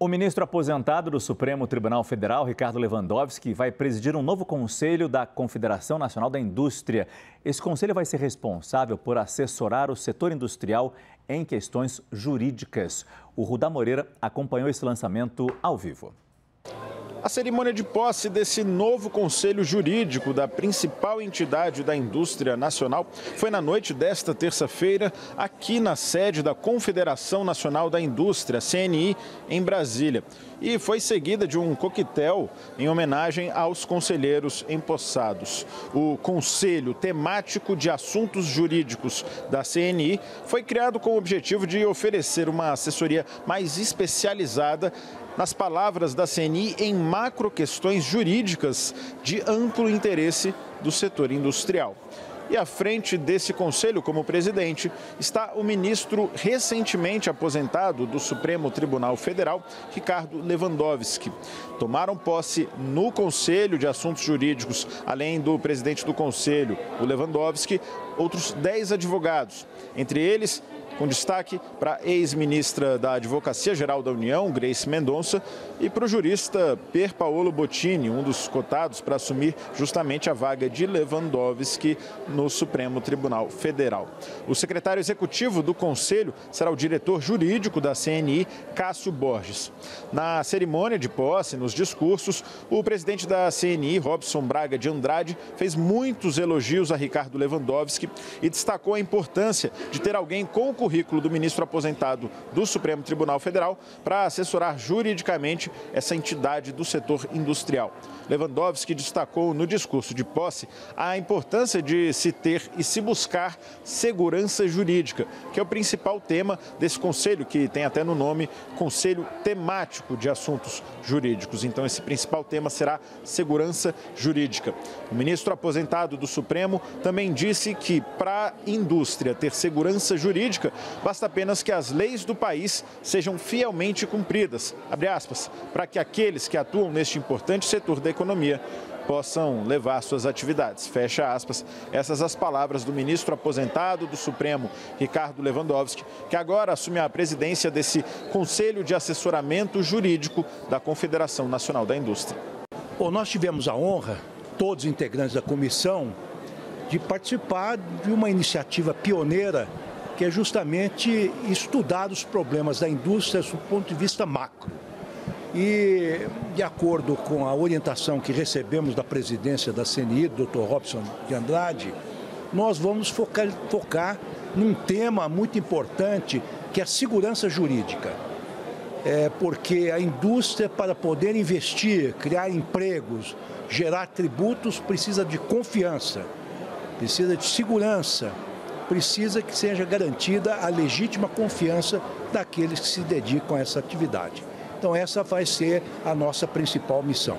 O ministro aposentado do Supremo Tribunal Federal, Ricardo Lewandowski, vai presidir um novo conselho da Confederação Nacional da Indústria. Esse conselho vai ser responsável por assessorar o setor industrial em questões jurídicas. O Rudá Moreira acompanhou esse lançamento ao vivo. A cerimônia de posse desse novo conselho jurídico da principal entidade da indústria nacional foi na noite desta terça-feira, aqui na sede da Confederação Nacional da Indústria, CNI, em Brasília. E foi seguida de um coquetel em homenagem aos conselheiros empossados. O Conselho Temático de Assuntos Jurídicos da CNI foi criado com o objetivo de oferecer uma assessoria mais especializada nas palavras da CNI, em macro questões jurídicas de amplo interesse do setor industrial. E à frente desse conselho, como presidente, está o ministro recentemente aposentado do Supremo Tribunal Federal, Ricardo Lewandowski. Tomaram posse no Conselho de Assuntos Jurídicos, além do presidente do Conselho, o Lewandowski, outros 10 advogados. Entre eles, com destaque para a ex-ministra da Advocacia Geral da União, Grace Mendonça, e para o jurista Per Paolo Bottini, um dos cotados para assumir justamente a vaga de Lewandowski no Supremo Tribunal Federal. O secretário executivo do Conselho será o diretor jurídico da CNI, Cássio Borges. Na cerimônia de posse, nos discursos, o presidente da CNI, Robson Braga de Andrade, fez muitos elogios a Ricardo Lewandowski e destacou a importância de ter alguém com currículo do ministro aposentado do Supremo Tribunal Federal para assessorar juridicamente essa entidade do setor industrial. Lewandowski destacou no discurso de posse a importância de se ter e se buscar segurança jurídica, que é o principal tema desse conselho, que tem até no nome Conselho Temático de Assuntos Jurídicos. Então, esse principal tema será segurança jurídica. O ministro aposentado do Supremo também disse que para a indústria ter segurança jurídica, Basta apenas que as leis do país sejam fielmente cumpridas, aspas, para que aqueles que atuam neste importante setor da economia possam levar suas atividades. Fecha aspas. Essas as palavras do ministro aposentado do Supremo, Ricardo Lewandowski, que agora assume a presidência desse Conselho de Assessoramento Jurídico da Confederação Nacional da Indústria. Bom, nós tivemos a honra, todos os integrantes da comissão, de participar de uma iniciativa pioneira que é justamente estudar os problemas da indústria do ponto de vista macro. E, de acordo com a orientação que recebemos da presidência da CNI, Dr. Robson de Andrade, nós vamos focar, focar num tema muito importante, que é a segurança jurídica. É porque a indústria, para poder investir, criar empregos, gerar tributos, precisa de confiança, precisa de segurança, precisa que seja garantida a legítima confiança daqueles que se dedicam a essa atividade. Então, essa vai ser a nossa principal missão.